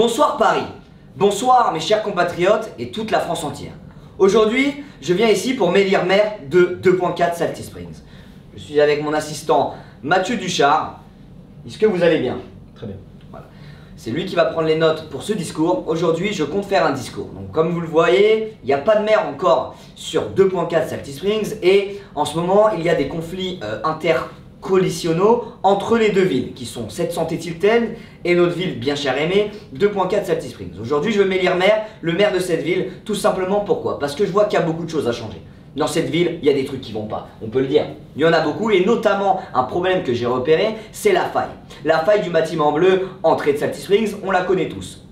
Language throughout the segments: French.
Bonsoir Paris, bonsoir mes chers compatriotes et toute la France entière. Aujourd'hui, je viens ici pour m'élire maire de 2.4 Salty Springs. Je suis avec mon assistant Mathieu Duchard. Est-ce que vous allez bien? Très bien. Voilà. C'est lui qui va prendre les notes pour ce discours. Aujourd'hui, je compte faire un discours. Donc, comme vous le voyez, il n'y a pas de maire encore sur 2.4 Salty Springs et en ce moment, il y a des conflits euh, intercoalitionnaux entre les deux villes qui sont 700 et Tilten et notre ville bien chère aimée 2.4 Salty Springs. Aujourd'hui, je veux m'élire maire, le maire de cette ville, tout simplement pourquoi? Parce que je vois qu'il y a beaucoup de choses à changer. Dans cette ville, il y a des trucs qui vont pas, on peut le dire. Il y en a beaucoup et notamment un problème que j'ai repéré, c'est la faille. La faille du bâtiment bleu, entrée de Salty Springs, on la connaît tous.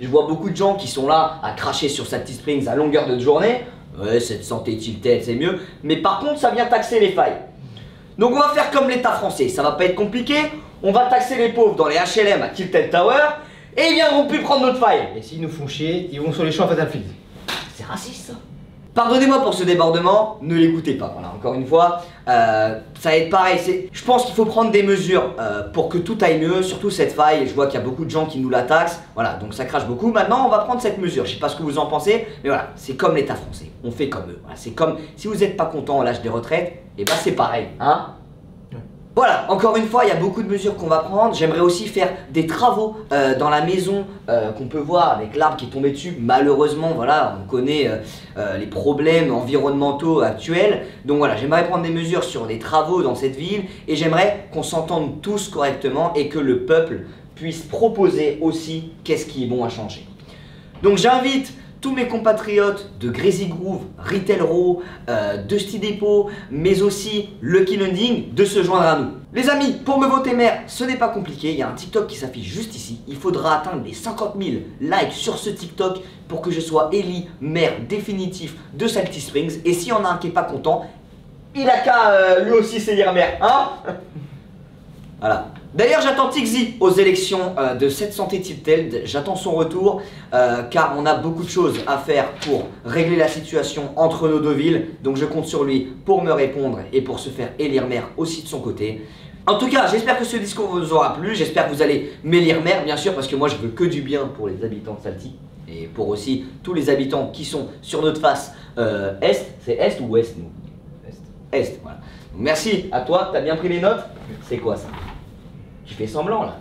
Je vois beaucoup de gens qui sont là à cracher sur Salty Springs à longueur de journée. Ouais, cette santé tilted, c'est mieux. Mais par contre, ça vient taxer les failles. Donc on va faire comme l'État français, ça va pas être compliqué. On va taxer les pauvres dans les HLM à Tilted Tower et ils viendront plus prendre notre faille. Et s'ils nous font chier, ils vont sur les champs à. C'est raciste ça. Pardonnez-moi pour ce débordement, ne l'écoutez pas. Voilà, encore une fois, euh, ça va être pareil. Je pense qu'il faut prendre des mesures euh, pour que tout aille mieux, surtout cette faille. Je vois qu'il y a beaucoup de gens qui nous la taxent. Voilà, donc ça crache beaucoup. Maintenant, on va prendre cette mesure. Je sais pas ce que vous en pensez, mais voilà, c'est comme l'État français. On fait comme eux. C'est comme si vous n'êtes pas content à l'âge des retraites, et ben c'est pareil, hein voilà, encore une fois, il y a beaucoup de mesures qu'on va prendre. J'aimerais aussi faire des travaux euh, dans la maison euh, qu'on peut voir avec l'arbre qui est tombé dessus. Malheureusement, voilà, on connaît euh, les problèmes environnementaux actuels. Donc voilà, j'aimerais prendre des mesures sur des travaux dans cette ville et j'aimerais qu'on s'entende tous correctement et que le peuple puisse proposer aussi qu'est-ce qui est bon à changer. Donc j'invite tous mes compatriotes de Crazy Groove, Retail euh, Dusty Depot, mais aussi Lucky Lending de se joindre à nous. Les amis, pour me voter maire, ce n'est pas compliqué, il y a un TikTok qui s'affiche juste ici. Il faudra atteindre les 50 000 likes sur ce TikTok pour que je sois élu maire définitif de Salty Springs. Et s'il y en a un qui est pas content, il a qu'à euh, lui aussi s'élire maire, hein? Voilà. D'ailleurs, j'attends Tixi aux élections euh, de cette santé Tilted. J'attends son retour euh, car on a beaucoup de choses à faire pour régler la situation entre nos deux villes. Donc, je compte sur lui pour me répondre et pour se faire élire maire aussi de son côté. En tout cas, j'espère que ce discours vous aura plu. J'espère que vous allez m'élire maire, bien sûr, parce que moi, je veux que du bien pour les habitants de Salty et pour aussi tous les habitants qui sont sur notre face euh, est. C'est est ou ouest, nous? Est. est, voilà. Donc, merci à toi, t'as bien pris les notes? C'est quoi ça? Tu fais semblant là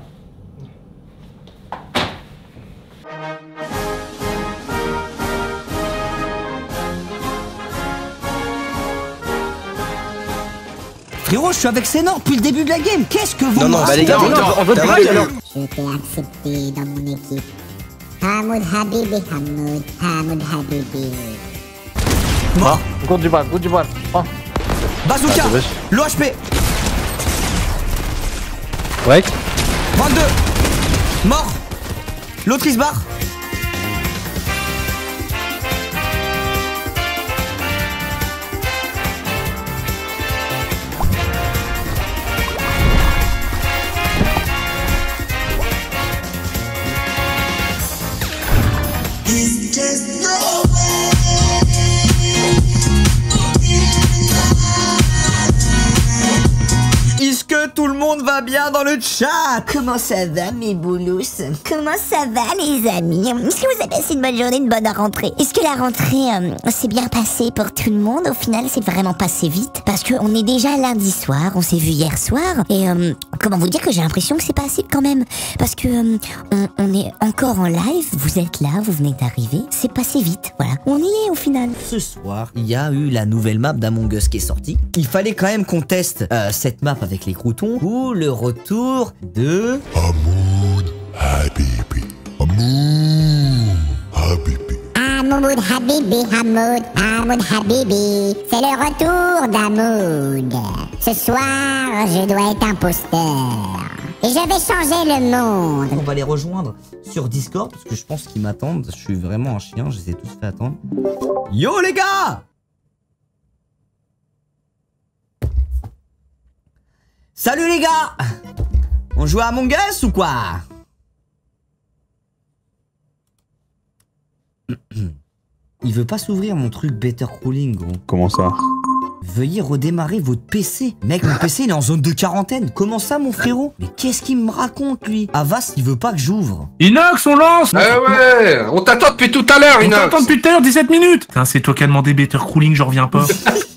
Frérot, je suis avec Sénor depuis le début de la game. Qu'est-ce que vous Non, non, bah les gars, on, on, veut plus alors Je t'ai accepté dans mon équipe. Hamoud Habibi Hamoud, Hamoud Habibi. Mort. Compte du bras, compte du. Oh. Bazooka. Ah. L'OHP. Ouais. 22. Mort. L'autre il se barre. Va bien dans le chat? Comment ça va mes boulous? Comment ça va les amis? Est-ce que vous avez passé une bonne journée, une bonne rentrée? Est-ce que la rentrée euh, s'est bien passée pour tout le monde? Au final, c'est vraiment passé vite parce qu'on est déjà lundi soir, on s'est vu hier soir et euh, comment vous dire que j'ai l'impression que c'est passé quand même parce que euh, on, on est encore en live, vous êtes là, vous venez d'arriver, c'est passé vite, voilà. On y est au final. Ce soir, il y a eu la nouvelle map d'Among Us qui est sortie. Il fallait quand même qu'on teste euh, cette map avec les croutons ou le retour de... Hamoud Habibi. Hamoud Habibi. Hamoud Habibi, Hamoud, Hamoud Habibi, c'est le retour d'Hamoud. Ce soir, je dois être imposteur. Et je vais changer le monde. On va les rejoindre sur Discord parce que je pense qu'ils m'attendent. Je suis vraiment un chien, je les ai tous fait attendre. Yo les gars Salut les gars On joue à Among Us ou quoi? Il veut pas s'ouvrir mon truc Better Crawling gros. Comment ça? Veuillez redémarrer votre PC. Mec, mon PC il est en zone de quarantaine. Comment ça, mon frérot? Mais qu'est-ce qu'il me raconte, lui? Avast, il veut pas que j'ouvre. Inox, on lance Eh ouais, on t'attend depuis tout à l'heure, On Inox. t'entend depuis tout à l'heure, 17 minutes Putain, c'est toi qui as demandé Better Cooling, je reviens pas.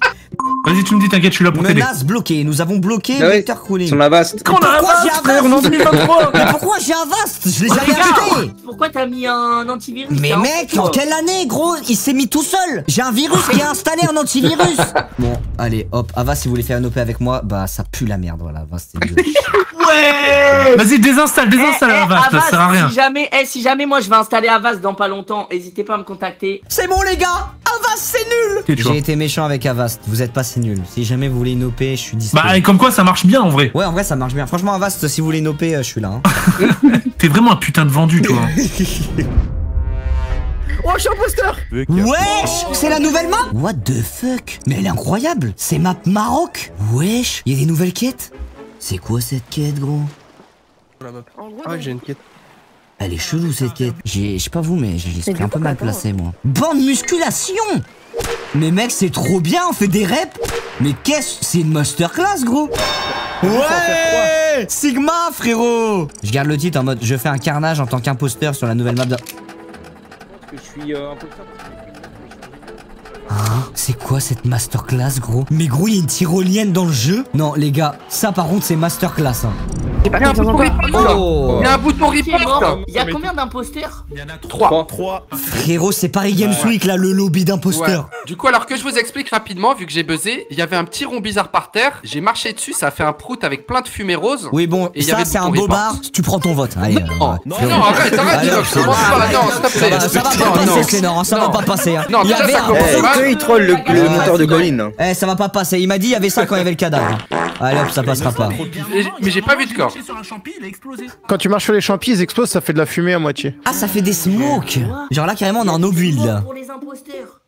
Vas-y, tu me dis, t'inquiète, je suis là pour t'aider. Menace bloquée. Nous avons bloqué Ah ouais, Better Cooling. Sur la vaste. Qu'on a Pourquoi Avast, j'ai frère, on est en Avast 2023 Mais pourquoi j'ai Avast Je l'ai jamais acheté Pourquoi t'as mis un antivirus Mais t'as mec, en quelle année, gros? Il s'est mis tout seul J'ai un virus qui a installé un antivirus Bon, allez, hop, Avast, si vous voulez faire une OP avec moi, bah ça pue la merde, voilà, Avast, c'est mieux. Ouais Vas-y, désinstalle, désinstalle Eh, eh, Avast, ça Avast, sert à rien. Si jamais, eh, si jamais moi je vais installer Avast dans pas longtemps, n'hésitez pas à me contacter. C'est bon, les gars Avast, c'est nul. J'ai été méchant avec Avast, vous êtes pas si nul. Si jamais vous voulez OP, je suis dispo. Bah, et comme quoi, ça marche bien en vrai. Ouais, en vrai, ça marche bien. Franchement, Avast, si vous voulez OP, euh, je suis là. hein. T'es vraiment un putain de vendu, toi. Oh, je suis imposteur Wesh C'est la nouvelle map? What the fuck? Mais elle est incroyable C'est map Maroc? Wesh Il y a des nouvelles quêtes? C'est quoi cette quête, gros? Ah, j'ai une quête. Elle est chelou cette quête. J'ai, je sais pas vous, mais j'ai l'esprit un peu mal placé moi. Bande musculation Mais mec, c'est trop bien, on fait des reps Mais qu'est-ce C'est une masterclass, gros Ouais Sigma, frérot Je garde le titre en mode je fais un carnage en tant qu'imposteur sur la nouvelle map de... Je suis euh, imposteur. Hein C'est quoi cette masterclass, gros? Mais gros, il y a une tyrolienne dans le jeu? Non, les gars, ça par contre, c'est masterclass. Hein. Il y a un bouton report. Oh Il y a un bouton report. Il y a combien d'imposteurs Il y en a 3. Frérot, c'est Paris Games Week, là, le lobby d'imposteurs. Du coup, alors que je vous explique rapidement, vu que j'ai buzzé, il y avait un petit rond bizarre par terre. J'ai marché dessus, ça a fait un prout avec plein de fumée rose. Oui, bon, Et ça, c'est un bobard. Tu prends ton vote. Allez, alors, euh, Non, non, arrête, arrête, non, Ça va, Non, pas non. passer, hein, ça va Non. pas passer. hein. Non, il y déjà, avait ça un... commence Eh, mal. il troll le, le moteur de Goline. Eh, ça va pas passer. Il m'a dit il y avait ça quand il y avait le cadavre. Allez hop, ça passera pas. Mais j'ai pas vu de corps. Quand tu marches sur les champis, ils explosent, ça fait de la fumée à moitié. Ah, ça fait des smokes. Genre là, carrément, on est en là. Pour les imposteurs.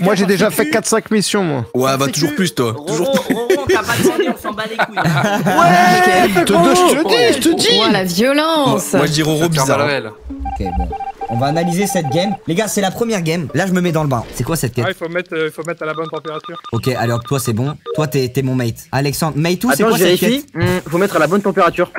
Moi, j'ai déjà fait 4-5 missions, moi. Ouais, bah toujours plus toi. Roro, Roro, t'as pas demandé, on s'en bat les couilles. Je te, je te dis, je te dis Oh, la violence Moi je dis Roro bizarre. Ok, bon. On va analyser cette game. Les gars, c'est la première game. Là, je me mets dans le bain. C'est quoi cette quête il faut mettre, faut mettre à la bonne température. Ok, hop, toi, c'est bon. Toi, t'es t'es mon mate. Alexandre, Matou, c'est Attends, quoi je cette vérifie. quête Hmm, faut mettre à la bonne température.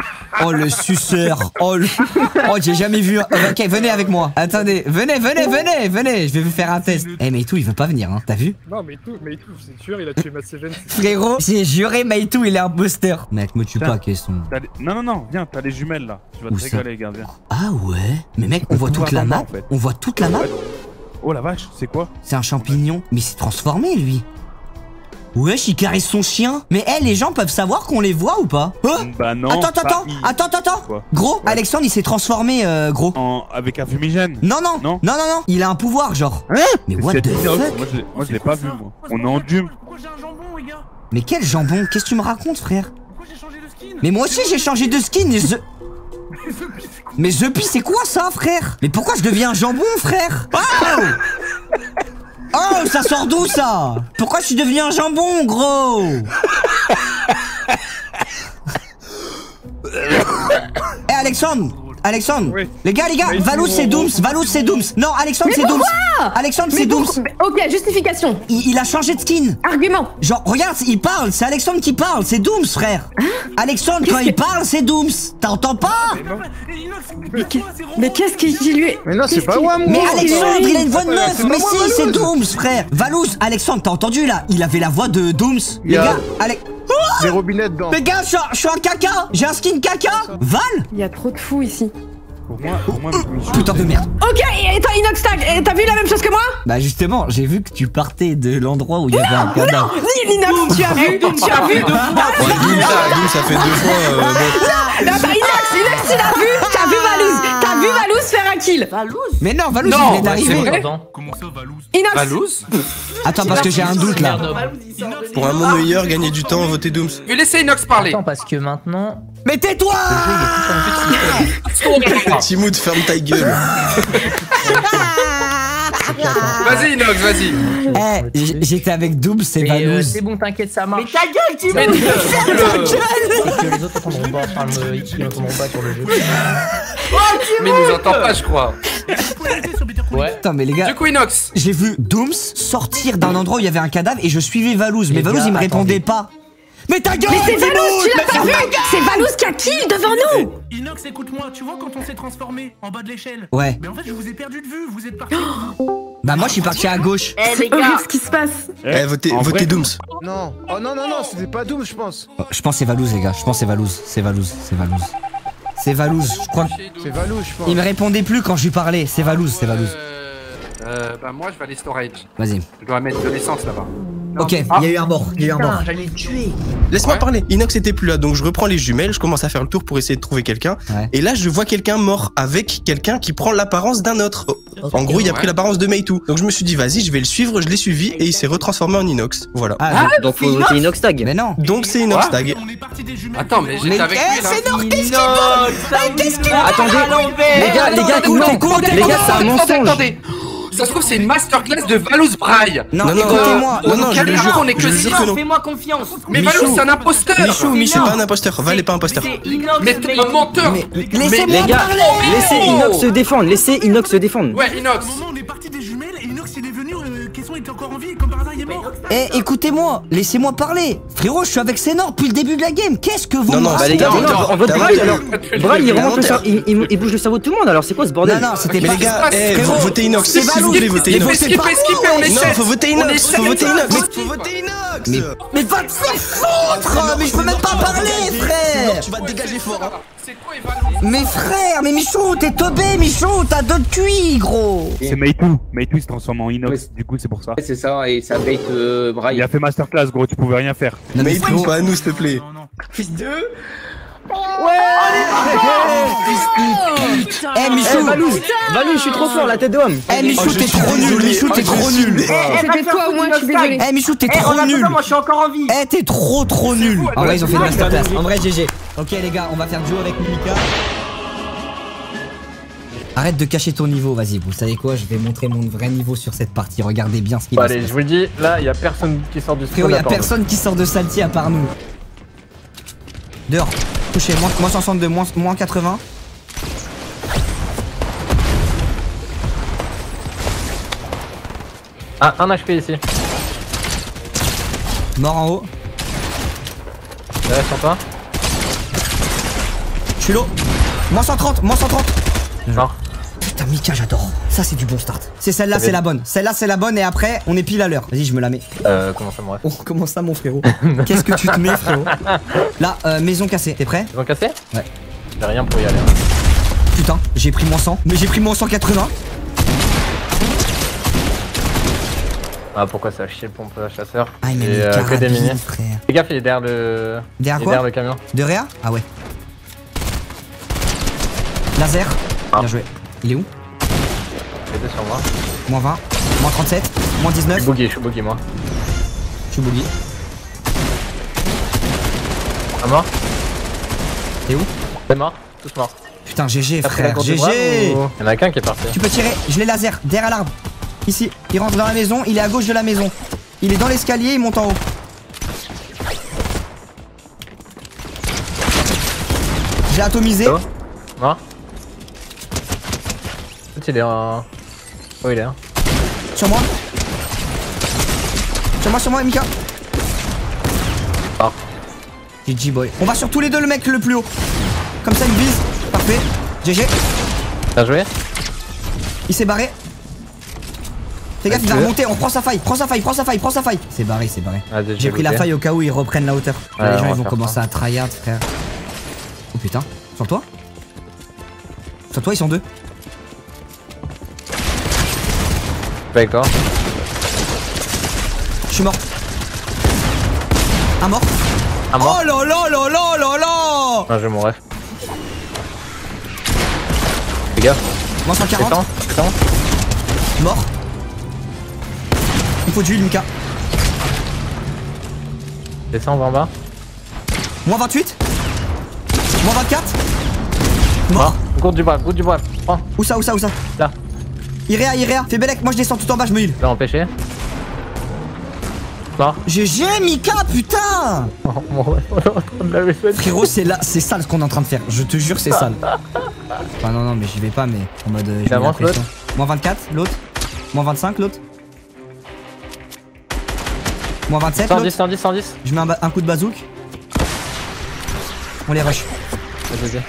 Oh, le suceur. Oh, le... oh j'ai jamais vu. un- euh, Ok, venez avec moi. Attendez, venez, venez, venez, venez. Je vais vous faire un test. Eh, Matou, il veut pas venir, hein. T'as vu Non, mais tout, mais tout, c'est sûr, il a tué Matt Seven. Frérot, j'ai juré, Matou, il est imposteur. Mec, me tue Putain. pas, question. T'as les- Non, non, non, viens, t'as les jumelles là. Tu vas Où te ça régaler, gars, viens. Ah ouais Mais mec, on voit Tout toute va la dans le map. bas, en fait. On voit toute la map. Oh la vache, c'est quoi? C'est un champignon. Mais il s'est transformé, lui. Wesh, il caresse son chien. Mais eh, les gens peuvent savoir qu'on les voit ou pas? Oh Bah non. Attends, attends, pas attends, il- attends, attends, attends. Quoi? Gros, Alexandre, il s'est transformé, euh, gros. En... Avec un fumigène? Non, non, non, Non. non, non, il a un pouvoir, genre. Mais what C'est the fuck? Moi je l'ai- pas vu, moi. On est en dume. Pourquoi j'ai un jambon, les gars? Mais quel jambon? Qu'est-ce que tu me racontes, frère? Pourquoi j'ai changé de skin? Mais moi aussi, j'ai changé de skin. Mais The Pea, c'est quoi ça, frère? Mais pourquoi je deviens un jambon, frère? Oh! Oh, ça sort d'où, ça? Pourquoi je suis devenu un jambon, gros? Eh, Alexandre Alexandre Oui. Les gars, les gars, Valous, tu- c'est Dooms Valous, c'est Dooms Non, Alexandre, c'est Dooms Alexandre, c'est Dooms Ok, justification. il, il a changé de skin Argument. Genre, regarde, il parle, c'est Alexandre qui parle, c'est Dooms, frère. Alexandre, quand il parle, c'est Dooms. T'entends pas Mais Mais qu'est-ce qu'il lui est Mais non, c'est pas moi, moi. Mais Alexandre, il a une voix de meuf. Mais si, c'est. Dooms, frère. Valouz, Alexandre, t'as entendu là? Il avait la voix de Dooms. Les gars, Alex. Des robinets dedans. Les gars, je suis un- je suis un caca. J'ai un skin caca. Val Il y a trop de fous ici. Pour moi, pour moi, Putain de merde. Ok, et toi Inox t'as vu la même chose que moi Bah justement, j'ai vu que tu partais de l'endroit où il y avait un cadavre. Ni Inox, tu as vu Tu as vu Ouais, ça, fait deux fois. euh. Attends, Inox, Inox, tu l'as vu T'as vu T'as vu Valouz faire un kill Valouz Mais non, Valouz, Non, il ouais, d'arriver. Comment ça, Valouz Inox Valouz Attends, parce que j'ai un doute là. Pour un monde meilleur, gagner du temps, votez Dooms. Je vais laisser Inox parler. parce que maintenant. Mais tais-toi Timoud, ferme ta gueule. vas-y, Inox, vas-y. Eh, j'étais avec Double, c'est Mais, euh, Valouz. C'est bon, t'inquiète, ça Mais marche. ta gueule, tu Mais m'as. Et que les autres entendront pas, enfin, le- ils entendront pas sur le jeu. Mais il nous entend pas, je crois. Ouais. Attends, mais les gars, Du coup, Inox. j'ai vu Dooms sortir d'un endroit où il y avait un cadavre et je suivais Valouz. Mais Valouz, il me répondait pas. Mais ta gueule Mais c'est Valouz, tu l'as pas vu C'est Valouz qui a kill devant nous Inox, écoute-moi, tu vois quand on s'est transformé en bas de l'échelle Ouais. Mais en fait, je vous ai perdu de vue, vous êtes partis. Bah moi, je suis parti à gauche. Eh les gars, ce qui se passe Eh, votez, en votez vrai- Dooms. Non. Oh non, non, non, c'était pas Doom, je pense. Oh, Je pense que c'est Valouz, les gars. Je pense que c'est Valouz. C'est Valouz. C'est Valouz. C'est Valouz. Je crois que... C'est Valou, je pense. Il me répondait plus quand je lui parlais. C'est Valouz, c'est Valouz. Euh, euh, bah moi je vais aller storage. Vas-y. Je dois mettre de l'essence là-bas. Ok, il y a eu un mort. Il y a eu un mort. j'allais le tuer. Laisse-moi Ouais. parler. Inox était plus là, donc je reprends les jumelles, je commence à faire le tour pour essayer de trouver quelqu'un. Ouais. Et là, je vois quelqu'un mort avec quelqu'un qui prend l'apparence d'un autre. En gros, il a Ouais. pris l'apparence de Meitu. Donc je me suis dit, vas-y, je vais le suivre, je l'ai suivi et il s'est retransformé en Inox. Voilà. Ah, Donc voter Inox Tag. mais non. Donc c'est Inox Tag. On est parti des jumelles. Attends, mais j'étais avec eh, lui là. c'est Nord, qu'est-ce qu'il qu'est-ce qu'il Attendez, les gars, les gars, écoutez, écoutez, les gars, c'est un Attendez, mensonge. Ça se trouve, c'est une masterclass de Valouz Braille. Non, Non, non, écoutez-moi. non, non, je le jure, on est que je fais-moi confiance. Mais. Valouz, c'est un imposteur. Michou, Michou, pas un imposteur. Val est pas imposteur. Inox, Mais t'es un menteur. Laissez-moi Les gars, parler. laissez Inox se défendre, laissez Inox se défendre. Ouais, À était encore en vie comme par hasard il est mort. Eh, écoutez-moi, laissez-moi parler. Frérot, je suis avec Sénor depuis le début de la game. Qu'est-ce que vous Non, me non, Bah les gars, mais on vote Braille alors. Braille, il remonte le cerveau, il, il- il bouge le cerveau de tout le monde alors c'est quoi ce bordel? Non, non, c'était Mais pas les gars, eh, votez Inox. C'est S'il vous votez Mais Inox. skipper, skipper, on est Non, faut voter On est Inox. Faut voter Inox. Mais- Faut voter Inox. Mais, mais va te faire foutre Mais je peux même pas parler, frère Tu vas te dégager fort. hein. C'est quoi, Valouz Mais frère, mais Michou, t'es teubé, Michou, t'as deux cuits, gros C'est Meitu. Meitu se transforme en inox, du coup c'est pour ça. C'est ça, et ça bait euh, Il Braille. a fait masterclass gros, tu pouvais rien faire. Non, mais frérot, pas à nous, s'il te plaît. Non, non. Fils de... Eh, Michou Eh, Valouz, Valouz, je suis trop fort, la tête de homme. Eh, Michou, Oh, t'es trop nul, désolé. Michou, t'es Oh, trop suis nul désolé. C'était toi au moins, je suis désolée. Eh, Michou, t'es Eh, trop nul moi je suis encore en vie. Eh, t'es trop trop nul En vrai, ils ont fait masterclass. En vrai, GG. Ok, les gars, on va faire duo avec Mimika. Arrête de cacher ton niveau, vas-y, vous savez quoi, je vais montrer mon vrai niveau sur cette partie, regardez bien ce qu'il va se allez, je vous le dis, là, il y a personne qui sort du spawn à part personne qui sort de Salty à part nous. Dehors, touché, moins, moins 62, moins, moins 80. nous. Ah, un HP ici. Mort en haut, Derrière sur toi. je suis low. Moins 130, moins 130. Mort. Putain, Mika, j'adore. Ça, c'est du bon start. C'est celle-là, c'est la bonne. Celle-là, c'est la bonne et après, on est pile à l'heure. Vas-y, je me la mets. Euh, comment ça, mon ref Oh, comment ça, mon frérot? Qu'est-ce que tu te mets, frérot? Là, euh, maison cassée. T'es prêt? Ils ont cassé Ouais. J'ai rien pour y aller. Putain, j'ai pris moins 100. Mais j'ai pris moins 180. Ah, pourquoi ça a chié le pompe à chasseur? Ah, il m'a mis euh, que des mini. Fais gaffe, il est derrière le. Derrière quoi derrière le camion. De Réa? Ah ouais. Laser. Ah. Bien joué. Il est où Il était sur moi. Moins 20. Moins 37. Moins Je 19. suis boogie, je suis boogie, moi. Je suis boogie. Un mort T'es où C'est mort Tous morts. Putain, GG, frère. GG. ou- Il y en a qu'un qui est parti. Tu peux tirer. Je l'ai laser. Derrière l'arbre. Ici. Il rentre dans la maison. Il est à gauche de la maison. Il est dans l'escalier. Il monte en haut. J'ai atomisé. Mort Peut-être il est en. Oh, il est là. Sur moi. Sur moi, sur moi, Mika. Ah. GG boy. On va sur tous les deux le mec le plus haut. Comme ça, il vise. Parfait. GG. T'as joué Il s'est barré. Fais gaffe, il va remonter. On prend sa faille. Prends sa faille, prends sa faille, prends sa faille. C'est barré, c'est barré. Je J'ai pris la faille au cas où ils reprennent la hauteur. Les gens ils vont commencer ça. à tryhard, frère. Oh putain. Sur toi Sur toi, ils sont deux. Je suis mort. Un mort. Un mort. Oh là là là là là là Ah, j'ai mon ref. Fais gaffe. Moins 140. Pétant, pétant. Mort. Il faut de l'huile, Mika. Descends, on va en bas. Moins 28. Moins 24. Mort. Gourde du bois, gourde du. Prends. Où ça, où ça, où ça? Là. Iréa, Iréa, fais Belek, moi je descends tout en bas, je me heal. T'as empêché Non. GG, Mika, putain Frérot, c'est là, c'est sale ce qu'on est en train de faire. Je te jure, c'est sale. Enfin, non, non, mais j'y vais pas, mais en mode. euh, je avance, pression. Moins 24, l'autre. Moins 25, l'autre. Moins 27, 110, l'autre. 110, 110. Je mets un, un coup de bazouk. On les rush. Vas-y, vas-y.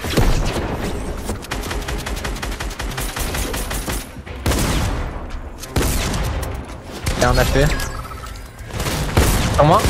Y'a un. Sur moi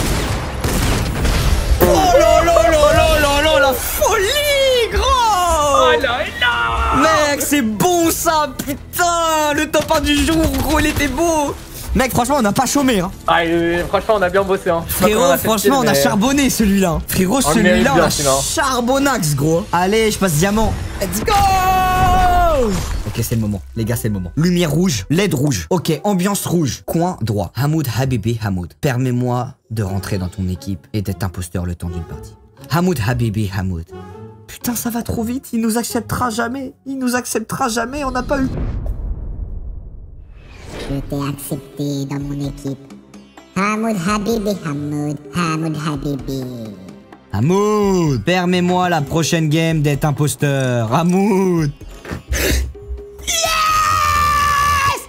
Oh là là là là là la folie, gros Oh là là Mec, c'est bon ça, putain Le top 1 du jour, gros, il était beau Mec, franchement, on n'a pas chômé, hein. Ah, euh, franchement, on a bien bossé, hein. Frérot, franchement, on a charbonné celui-là. Frérot, On celui-là, on a celui-là. charbonax, gros. Allez, je passe diamant. Let's go Ok, c'est le moment. Les gars, c'est le moment. Lumière rouge, LED rouge. Ok, ambiance rouge. Coin droit. Hamoud Habibi Hamoud. Permets-moi de rentrer dans ton équipe et d'être imposteur le temps d'une partie. Hamoud Habibi Hamoud. Putain, ça va trop vite. Il nous acceptera jamais. Il nous acceptera jamais. On n'a pas eu. Je t'ai accepté dans mon équipe. Hamoud Habibi Hamoud, Hamoud Habibi. Hamoud, permets-moi la prochaine game d'être imposteur. Hamoud.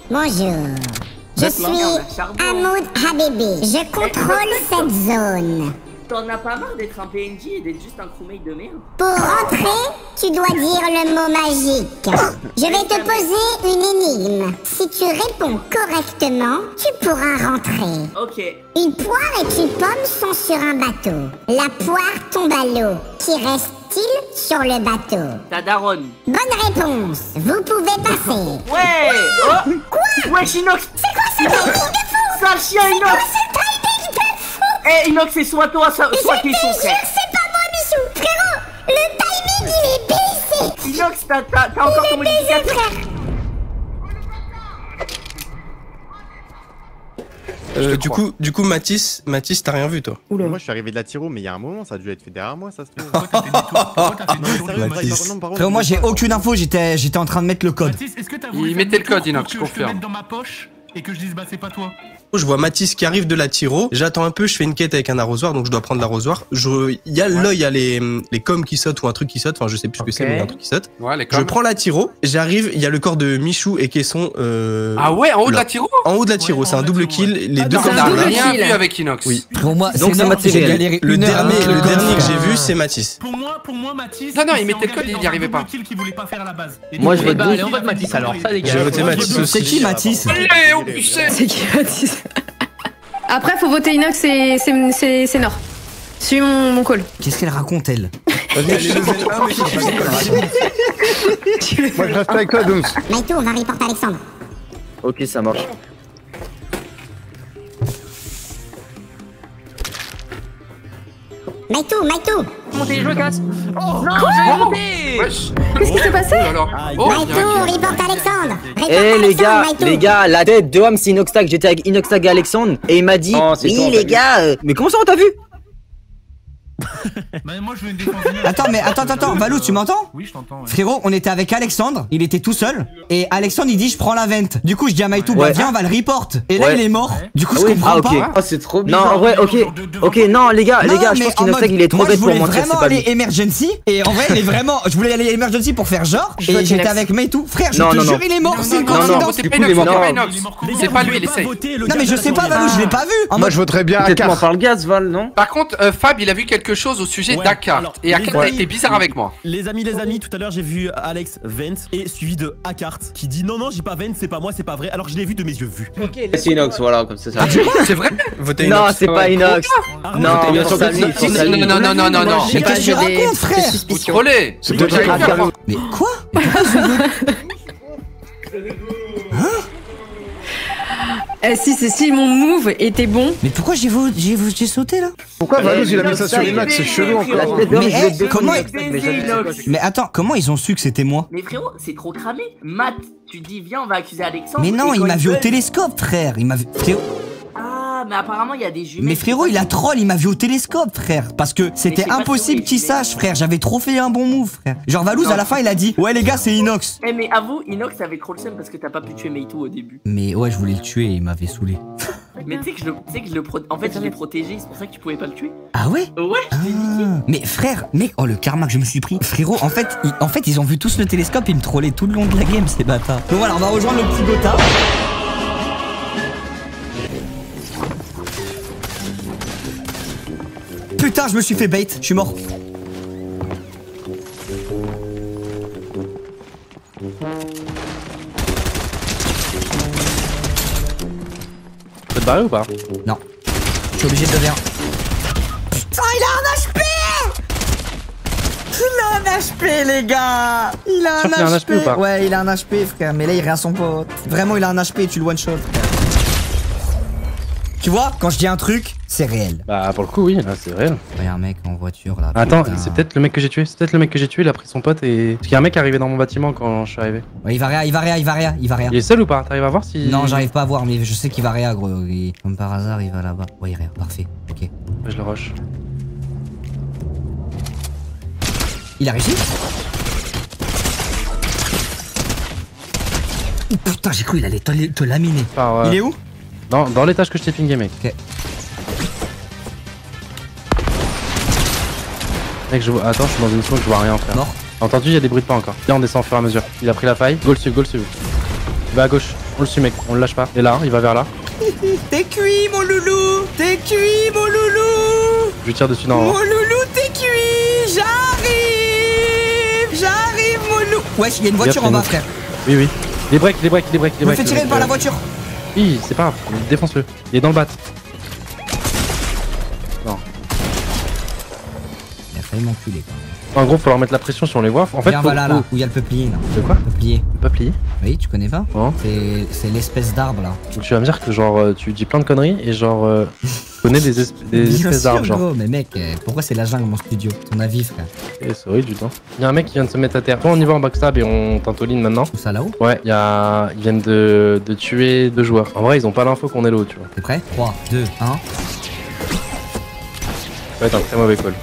Bonjour. Je suis Hamoud Habibi. Je contrôle cette zone. T'en as pas marre d'être un PNJ et d'être juste un crewmate de merde? Pour rentrer, tu dois dire le mot magique. Je vais te poser une énigme. Si tu réponds correctement, tu pourras rentrer. Ok. Une poire et une pomme sont sur un bateau. La poire tombe à l'eau. Qui sur le bateau Ta daronne. Bonne réponse. Vous pouvez passer. Ouais oh. Quoi Ouais, Inox C'est quoi ce timing de fou Sale chien, Inox ce timing de fou Eh, Inox, c'est soit toi, soit, soit je qui te sont jure, c'est pas moi, Michou Frérot, le timing, il est baissé Inox, t'as encore ton modificateur Euh, du coup, du coup, Mathis, Mathis, t'as rien vu toi Moi je suis arrivé de la tiro, mais il y a un moment, ça a dû être fait derrière moi, ça se trouve. Frérot, moi j'ai aucune info, j'étais j'étais en train de mettre le code. Mathis, est-ce que t'as Il voulu mettait faire le code, Inox, pour que je confirme. mette dans ma poche et que je dise bah c'est pas toi? Je vois Mathis qui arrive de la tiro. J'attends un peu, je fais une quête avec un arrosoir, donc je dois prendre l'arrosoir. Je, il y a l'œil, il y a les, les coms qui sautent ou un truc qui saute. Enfin, je sais plus ce que c'est, mais il y a un truc qui saute. Ouais, les Je prends la tiro. J'arrive, il y a le corps de Michou et Caisson. Euh, Ah ouais, en haut de la tiro En haut de la tiro, Ouais, c'est un double tiro, kill. Les deux On corps là. rien vu avec Inox. Oui. Frérot, moi, Donc c'est galéré Le dernier, le dernier que j'ai vu, c'est Mathis. Pour moi, pour moi, Mathis. Non, non, il mettait le code, il dans y un arrivait pas. Moi, je vote deux. double alors. C'est qui Mathis Allez, on puissait C'est qui Mathis Après, faut voter Inox et c'est- Nord. Suis mon, mon call. Qu'est-ce qu'elle raconte elle Moi je reste avec toi, Dooms. Maïtou, on va reporter Alexandre. Ok, ça marche. Maïtou, Maïtou Montez, je me casse. Oh Non, j'ai monté Wesh Qu'est-ce qui s'est passé Oh là. Oh, il y a un Maïtou, reporte Alexandre. Eh les gars, Maïtou. les gars, la tête de homme c'est Inoxtag, j'étais avec Inoxtag et Alexandre et il m'a dit Oh, c'est Oui les gars, euh, mais comment ça on t'a vu? Bah, moi je veux une défense. Attends, mais attends, attends, attends, Valou, tu m'entends Oui, je t'entends. ouais. Frérot, on était avec Alexandre, il était tout seul, et Alexandre il dit je prends la vente. Du coup je dis à Maïtou, bah Ouais. viens on va le report. Et là Ouais. il est mort. Du coup je Ah oui, comprends ah, pas. Oh, c'est trop Non bizarre. en vrai, ok, ok, non les gars, les Non, gars, je pense il est trop moi, bête je pour c'est vraiment aller emergency et en vrai il est vraiment je voulais aller emergency pour faire genre et j'étais avec Maïtou frère je Non, te non, jure non. il est mort c'est une Non, non, coïncidence c'est pas lui, il essaye. non mais je sais pas Valou je l'ai pas vu Moi je voterais bien à gaz, Val, non? Par contre, euh, Fab, il a vu quelque chose au sujet Ouais, d'Akart. Et Akart a été bizarre avec moi. Les amis, les amis, tout à l'heure j'ai vu Alex Vent et suivi de Akart qui dit non non j'ai pas Vent, c'est pas moi, c'est pas vrai. Alors je l'ai vu de mes yeux vus. C'est Inox, voilà, comme ça. ça. C'est vrai Votez Non, c'est pas Inox. Ah, Non. Non, non, non, non, non. mais qu'est-ce que tu racontes Des frère Vous trollez. C'est pas mais quoi? Eh, si, si, si, mon move était bon. mais pourquoi j'ai vo- j'ai sauté là? Pourquoi Valou il a mis ça sur Inox? C'est chelou encore. mais eh, comment Mais mais attends comment ils ont su que c'était moi? Mais frérot, c'est trop cramé. Matt, tu dis viens, on va accuser Alexandre. mais non et il m'a vu au veulent- télescope frère il m'a vu frérot Ah, Ah, mais apparemment, il y a des jumelles. Mais frérot, il a troll, il m'a vu au télescope, frère. Parce que c'était impossible qu'il sache, frère. J'avais trop fait un bon move, frère. Genre Valouz, à la fin, il a dit Ouais, les gars, c'est Inox. Eh, mais avoue, Inox avait trop le seum parce que t'as pas pu tuer Meitu au début. Mais ouais, je voulais le tuer, il m'avait saoulé. Mais tu sais que je le, tu sais que je le pro- En fait, je l'ai protégé, c'est pour ça que tu pouvais pas le tuer. Ah ouais? Ouais, je niqué. Mais frère, mec, oh le karma que je me suis pris. Frérot, en fait, ils, en fait, ils ont vu tous le télescope, ils me trollaient tout le long de la game, ces bâtards. Donc voilà, on va rejoindre le petit Gotha. Putain, je me suis fait bait, je suis mort. Peut te barrer ou pas Non. Je suis obligé de devenir. Putain, il a un HP Il a un HP, les gars Il a un qu'il a un HP, ou pas Ouais, il a un HP, frère. Mais là, il rien son pote. Vraiment, il a un HP, tu le one shot, frère. Tu vois, quand je dis un truc, c'est réel. Bah pour le coup oui, là c'est réel. Il y a un mec en voiture là. Attends, c'est peut-être le mec que j'ai tué. C'est peut-être le mec que j'ai tué. Il a pris son pote et parce qu'il y a un mec arrivé dans mon bâtiment quand je suis arrivé. Ouais, il va réa, il va réa, il va réa, il va réa. Il est seul ou pas? T'arrives à voir si Non, j'arrive pas à voir, mais je sais qu'il va réa, gros. Il- Comme par hasard, il va là-bas. Ouais, il réa, parfait. Ok. Je le rush. Il a réussi? Putain, j'ai cru il allait te, te laminer. Euh, Il est où? Dans, dans l'étage que je t'ai pingé, mec. Ok. Mec, je vois. Attends, je suis dans une zone, je vois rien, frère. Mort. Entendu, il y a des bruits de pas encore. Là, on descend au fur et à mesure. Il a pris la faille. Go le suivre, go le suivre. Il va à gauche. On le suit, mec. On le lâche pas. Et là, il va vers là. T'es cuit, mon loulou T'es cuit, mon loulou Je lui tire dessus dans. Mon loulou, t'es cuit J'arrive J'arrive, mon loulou Wesh, il y a une voiture en bas, frère. Oui, oui. Les breaks, les breaks, les breaks, les me fais tirer par la voiture. Oui, c'est pas grave. Défonce-le. Il est dans le bat. Non. Il a failli m'enculer, quand même. En gros, faut leur mettre la pression si on les voit. En fait, Viens, faut, voilà, faut- là, où il y a le peuplier, là. De quoi Peuplier. Le peuplier Oui, tu connais pas. C'est- l'espèce d'arbre, là. Donc tu vas me dire que genre euh, tu dis plein de conneries et genre euh, tu connais des, espèces d'arbres genre. mais mec, euh, pourquoi c'est la jungle, mon studio Ton avis, frère? Et c'est horrible du temps. Il y a un mec qui vient de se mettre à terre. Toi on y va en backstab et on t'intoline maintenant. Tout ça là-haut? Ouais, il y a... ils viennent de... de tuer deux joueurs. En vrai ils ont pas l'info qu'on est là-haut tu vois. T'es prêt? 3, 2, 1. Ça va être un très mauvais call.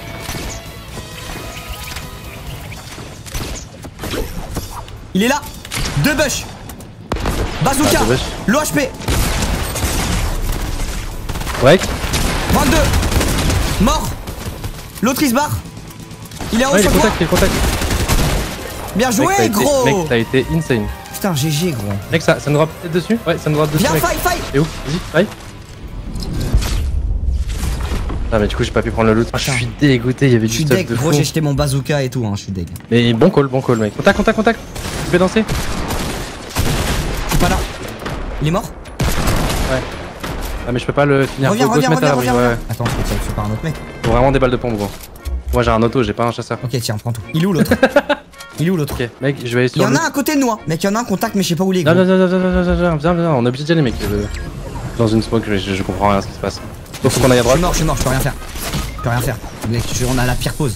Il est là Deux bush Bazooka Ah. L'OHP Ouais. 22 Mort L'autre il se barre Il est en haut Ouais, il est contact, il est contact. Bien Mec, joué t'as été- gros Mec, t'as été insane. Putain GG gros Mec, ça, ça me drop peut-être dessus Ouais, ça me drop dessus. Viens, faille, faille Et où Vas-y, faille. Ah, mais du coup, j'ai pas pu prendre le loot. Ah, je suis dégoûté, il y avait Je du stuff de gros fou. j'ai jeté mon bazooka et tout hein, je suis deg Mais bon call, bon call, mec. Contact, contact, contact. Tu peux danser il est mort Ouais. Ah mais je peux pas le finir. Reviens, reviens, reviens, reviens. Ouais. Attends, je ça le fait par un autre mec. Faut vraiment des balles de pompe gros. Moi j'ai un auto, j'ai pas un chasseur. Ok tiens, prends tout. Il est où l'autre Il est où l'autre Ok, mec, je vais aller sur. Il y en a un à côté de moi Mec, il y en a un contact, mais je sais pas où il est. Non, non, non, non, non, non, non, viens, viens, on est obligé d'y aller, mec. Dans une smoke, je, comprends rien à ce qui se passe. Donc, faut qu'on aille à droite. Je suis mort, je suis mort, je peux rien faire. Je peux rien faire. Mec, on a la pire pause.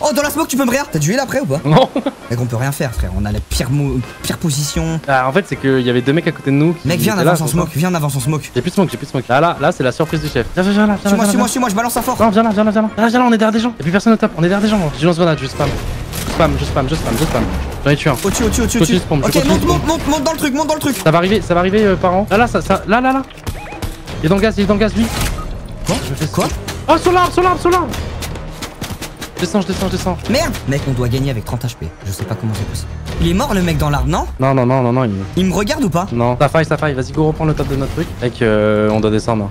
Oh, dans la smoke, tu peux me réa T'as duel après ou pas Non Mec, on peut rien faire, frère. On a la pire, mo- pire position. Ah, en fait, c'est qu'il y avait deux mecs à côté de nous. qui Mec, viens, là, avance en smoke. Viens, on avance en smoke. J'ai plus de smoke, j'ai plus de smoke. Là, là, là, c'est la surprise du chef. Viens, viens, viens là, viens là, Suis-moi, viens suis-moi, là. suis-moi, je balance un fort. Non, viens là, viens là, viens là. Viens là, viens là, on est derrière des gens. Y'a plus personne au top, on est derrière des gens. Je lance grenade, je spam. Je spam, je spam, je spam, je spam. J'en ai tué un. Au-dessus, au-dessus, au-dessus, je Ok, monte, monte, monte, monte dans le truc, monte dans le truc. Ça va arriver, ça va arriver, euh, par an. Là, là, ça, ça, là, là, là. Il est dans le gaz, il est dans le gaz, lui. Quoi Je fais Quoi Oh, sur l'arbre, sur l'arbre, sur l'arbre. Je descends, je descends, je descends. Merde Mec, on doit gagner avec 30 HP. Je sais pas comment c'est possible. Il est mort, le mec dans l'arbre, non? Non, non, non, non, non. Il... Il me regarde ou pas? Non, ça faille, ça faille. Vas-y, go, reprends le top de notre truc. Mec, euh, on doit descendre.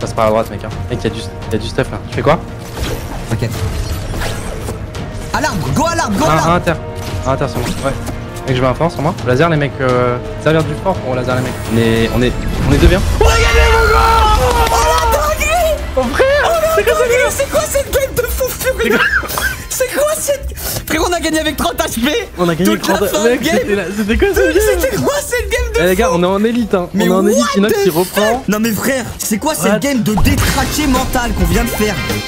Passe par la droite, mec. Hein. Mec, y'a du, y a du stuff là. Tu fais quoi? T'inquiète. À l'arbre, go à l'arbre, go à l'arbre inter. Un inter sur moi. Ouais. Mec, je vais un fort sur moi. Laser, les mecs. Euh... Servir du fort pour laser, les mecs. On est, on est, on est deux bien. On a gagné mon gars On a gagné Mon frère C'est quoi, c'est quoi cette game de fou furieux C'est quoi cette... Frérot, on a gagné avec 30 HP On a gagné la 30 fin mec, de game c'était la- quoi cette game C'était quoi cette game de Eh les gars, on est en élite, hein. Mais on est en élite. what Inox qui reprend. Non mais frère, c'est quoi What cette game de détraqué mental qu'on vient de faire gros